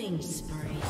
Killing spree.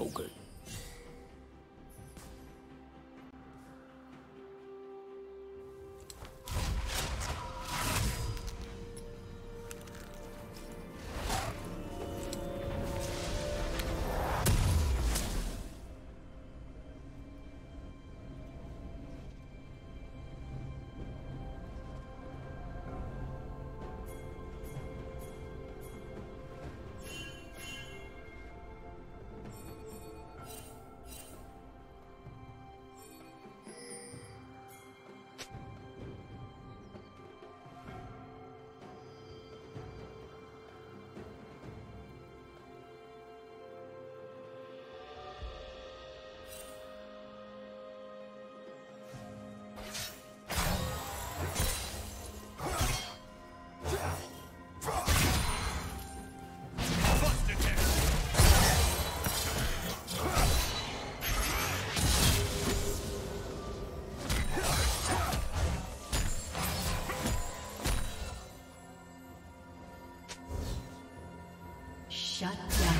smoker. Shut down.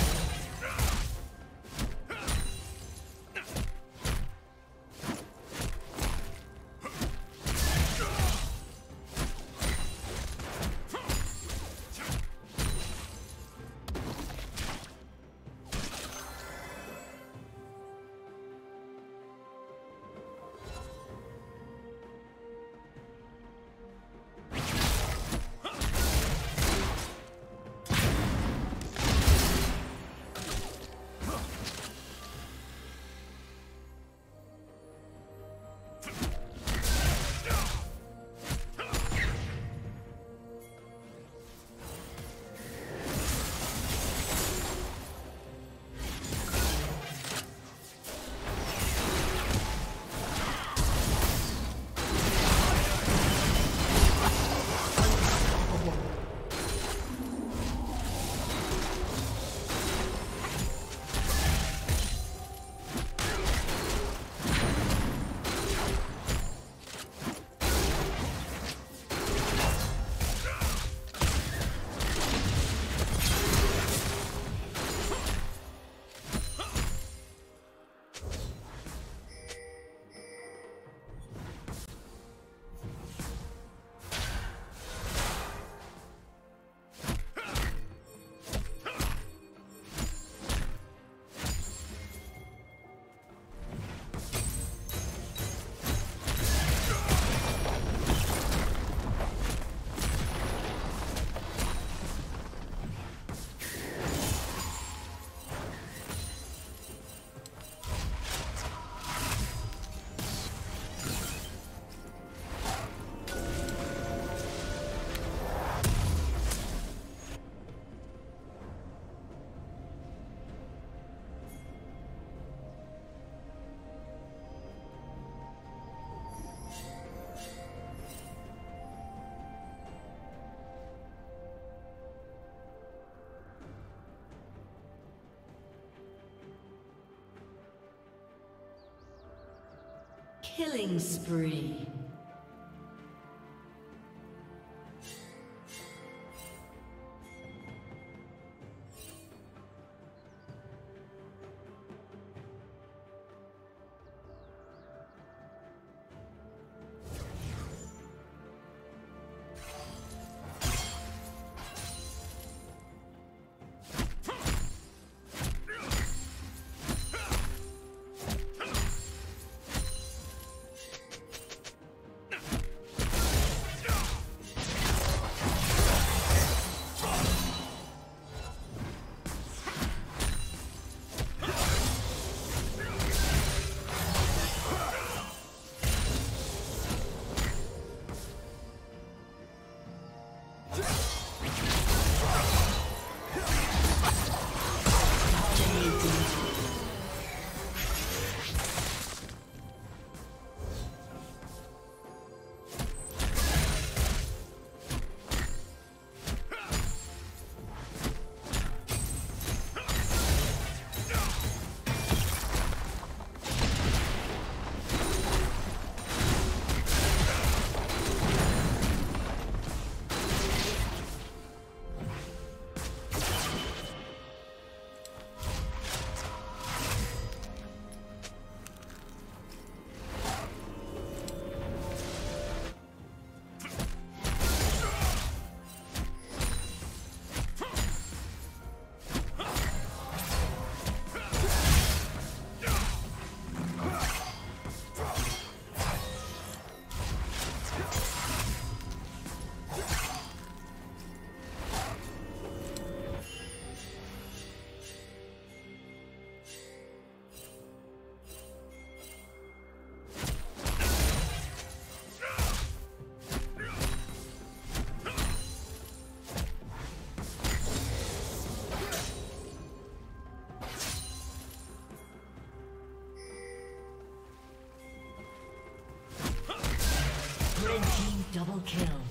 Killing spree. Double kill.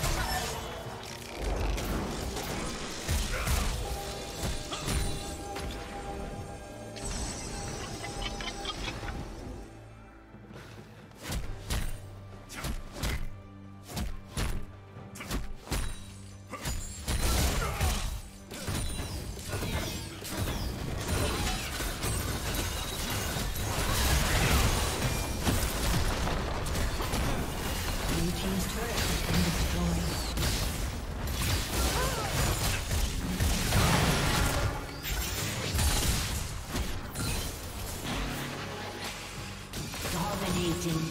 Down.